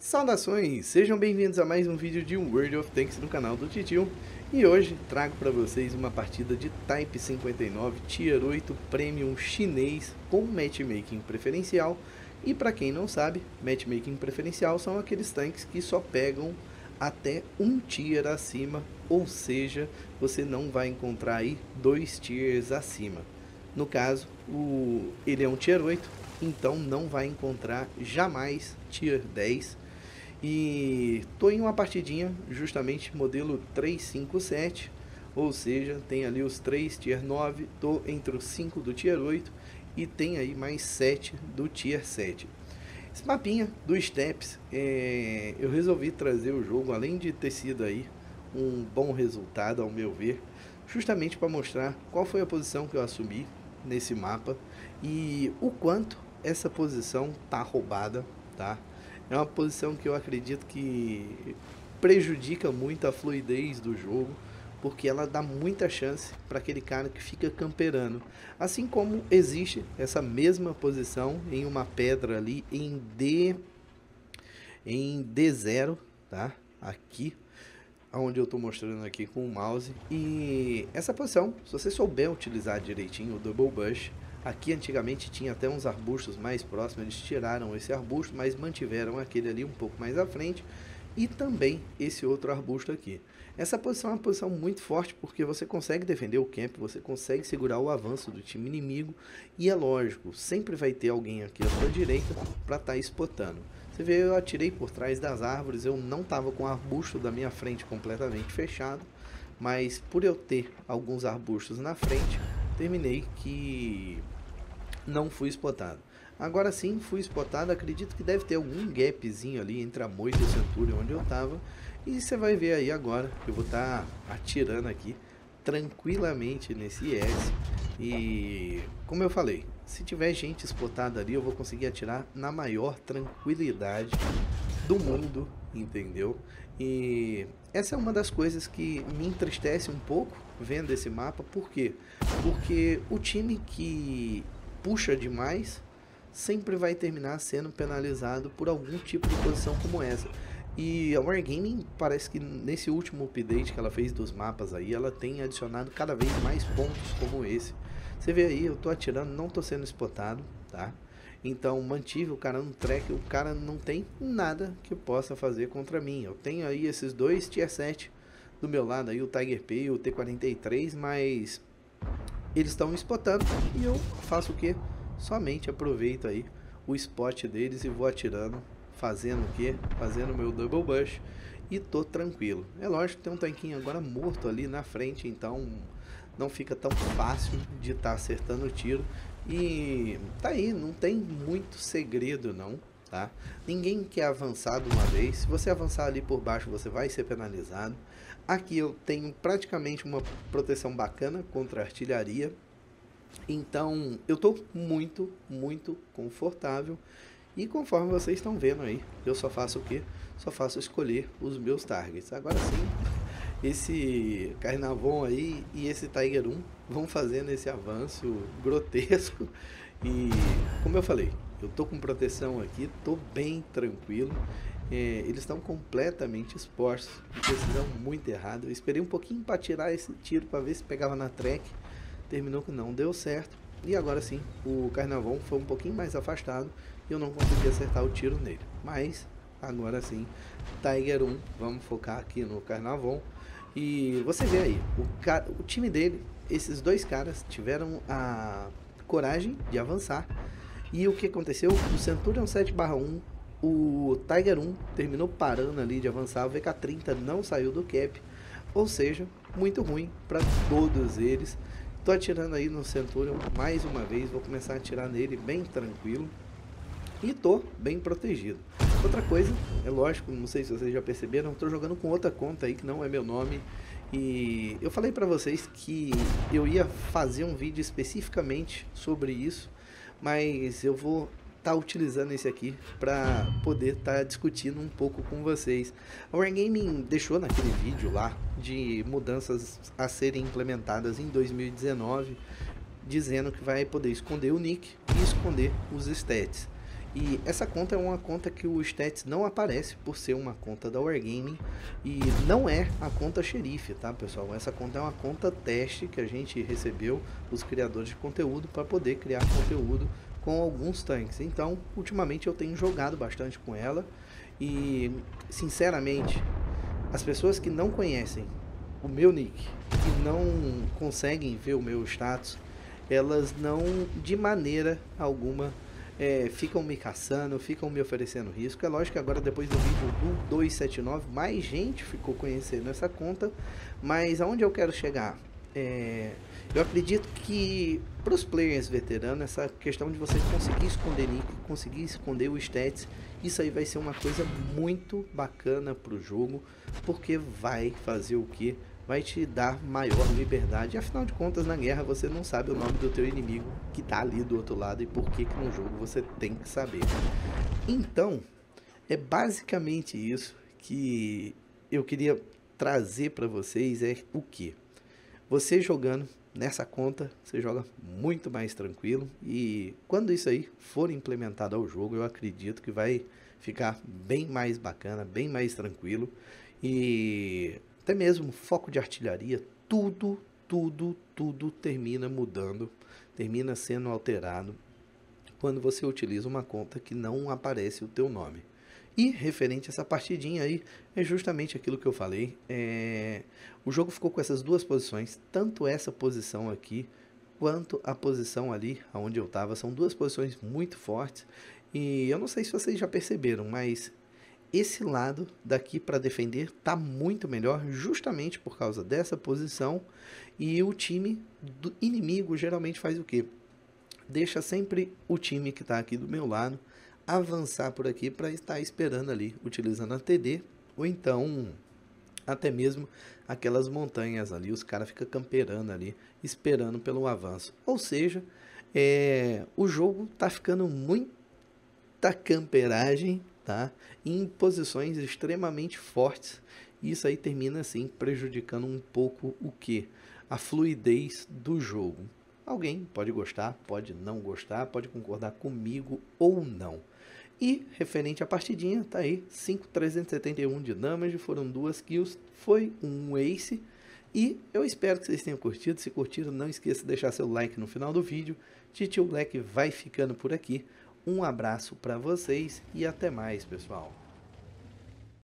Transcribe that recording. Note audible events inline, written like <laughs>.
Saudações, sejam bem-vindos a mais um vídeo de World of Tanks no canal do Titio. E hoje trago para vocês uma partida de Type 59 Tier 8 Premium chinês com matchmaking preferencial. E para quem não sabe, matchmaking preferencial são aqueles tanques que só pegam até um tier acima Ou seja, você não vai encontrar aí dois tiers acima. No caso, o... ele é um Tier 8, então não vai encontrar jamais Tier 10 e tô em uma partidinha, justamente modelo 357, ou seja, tem ali os 3 Tier 9, tô entre os 5 do Tier 8 e tem aí mais 7 do Tier 7. Esse mapinha do Steps, é, eu resolvi trazer o jogo, além de ter sido aí um bom resultado ao meu ver, justamente para mostrar qual foi a posição que eu assumi nesse mapa e o quanto essa posição tá roubada, tá? É uma posição que eu acredito que prejudica muito a fluidez do jogo, porque ela dá muita chance para aquele cara que fica camperando. Assim como existe essa mesma posição em uma pedra ali em D em D0, tá? Aqui, onde eu estou mostrando aqui com o mouse. E essa posição, se você souber utilizar direitinho o Double Bush, Aqui antigamente tinha até uns arbustos mais próximos, eles tiraram esse arbusto, mas mantiveram aquele ali um pouco mais à frente e também esse outro arbusto aqui. Essa posição é uma posição muito forte porque você consegue defender o camp, você consegue segurar o avanço do time inimigo e é lógico, sempre vai ter alguém aqui à sua direita para estar tá spotando. Você vê, eu atirei por trás das árvores, eu não estava com o arbusto da minha frente completamente fechado, mas por eu ter alguns arbustos na frente, terminei que não fui spotado. Agora sim, fui spotado, acredito que deve ter algum gapzinho ali entre a moita e o Centurion onde eu tava. E você vai ver aí agora, eu vou estar tá atirando aqui tranquilamente nesse IS. E como eu falei, se tiver gente spotada ali, eu vou conseguir atirar na maior tranquilidade do mundo, entendeu? E essa é uma das coisas que me entristece um pouco vendo esse mapa, por quê? Porque o time que puxa demais sempre vai terminar sendo penalizado por algum tipo de posição como essa. E a Wargaming parece que nesse último update que ela fez dos mapas aí, ela tem adicionado cada vez mais pontos como esse. Você vê aí, eu tô atirando, não tô sendo spotado, tá? Então mantive o cara no track, o cara não tem nada que possa fazer contra mim. Eu tenho aí esses dois tier 7 do meu lado aí, o Tiger P e o T43, mas eles estão spotando e eu faço o que? Somente aproveito aí o spot deles e vou atirando, fazendo o que? Fazendo meu double bush e tô tranquilo. É lógico tem um tanquinho agora morto ali na frente, então não fica tão fácil de estar tá acertando o tiro. E tá aí, não tem muito segredo não, tá? Ninguém quer avançar de uma vez. Se você avançar ali por baixo, você vai ser penalizado. Aqui eu tenho praticamente uma proteção bacana contra artilharia. Então, eu estou muito, muito confortável. E conforme vocês estão vendo aí, eu só faço o quê? Só faço escolher os meus targets. Agora sim, esse Carnavon aí e esse Tiger 1 vão fazendo esse avanço grotesco. <laughs> E como eu falei, eu tô com proteção aqui, tô bem tranquilo. É, eles estão completamente expostos, decisão muito errada. Eu esperei um pouquinho para tirar esse tiro para ver se pegava na track. Terminou que não deu certo. E agora sim, o Carnavon foi um pouquinho mais afastado e eu não consegui acertar o tiro nele. Mas agora sim, Tiger 1, vamos focar aqui no Carnavon. E você vê aí, o, o time dele, esses dois caras tiveram a coragem de avançar. E o que aconteceu? O Centurion 7/1, o Tiger 1 terminou parando ali de avançar, o VK30 não saiu do cap. Ou seja, muito ruim para todos eles. Tô atirando aí no Centurion mais uma vez, vou começar a atirar nele bem tranquilo. E tô bem protegido. Outra coisa, é lógico, não sei se vocês já perceberam, estou jogando com outra conta aí que não é meu nome. E eu falei para vocês que eu ia fazer um vídeo especificamente sobre isso, mas eu vou estar tá utilizando esse aqui para poder estar tá discutindo um pouco com vocês. A Wargaming deixou naquele vídeo lá de mudanças a serem implementadas em 2019, dizendo que vai poder esconder o nick e esconder os stats. E essa conta é uma conta que o Stats não aparece por ser uma conta da Wargaming e não é a conta xerife, tá pessoal? Essa conta é uma conta teste que a gente recebeu os criadores de conteúdo para poder criar conteúdo com alguns tanques. Então, ultimamente eu tenho jogado bastante com ela e, sinceramente, as pessoas que não conhecem o meu nick e não conseguem ver o meu status, elas não de maneira alguma é, ficam me caçando, ficam me oferecendo risco. É lógico que agora depois do vídeo do 279, mais gente ficou conhecendo essa conta, mas aonde eu quero chegar? É, eu acredito que para os players veteranos, essa questão de você conseguir esconder nick, conseguir esconder o stats, isso aí vai ser uma coisa muito bacana para o jogo, porque vai fazer o que? Vai te dar maior liberdade. Afinal de contas, na guerra você não sabe o nome do teu inimigo que está ali do outro lado e por que, que no jogo você tem que saber. Então, é basicamente isso que eu queria trazer para vocês é o que? Você jogando nessa conta, você joga muito mais tranquilo e quando isso aí for implementado ao jogo, eu acredito que vai ficar bem mais bacana, bem mais tranquilo e até mesmo foco de artilharia, tudo, tudo, tudo termina mudando, termina sendo alterado quando você utiliza uma conta que não aparece o teu nome. E referente a essa partidinha aí, é justamente aquilo que eu falei. É... O jogo ficou com essas duas posições, tanto essa posição aqui, quanto a posição ali onde eu estava. São duas posições muito fortes. E eu não sei se vocês já perceberam, mas esse lado daqui para defender tá muito melhor, justamente por causa dessa posição. E o time do inimigo geralmente faz o que? Deixa sempre o time que está aqui do meu lado avançar por aqui para estar esperando ali, utilizando a TD, ou então até mesmo aquelas montanhas ali, os caras ficam camperando ali, esperando pelo avanço. Ou seja, é, o jogo tá ficando muita camperagem, tá? Em posições extremamente fortes. Isso aí termina assim prejudicando um pouco o que? A fluidez do jogo. Alguém pode gostar, pode não gostar, pode concordar comigo ou não. E referente à partidinha, tá aí 5,371 de damage, foram duas kills, foi um ace. E eu espero que vocês tenham curtido. Se curtiram, não esqueça de deixar seu like no final do vídeo. Titio Black vai ficando por aqui. Um abraço para vocês e até mais, pessoal.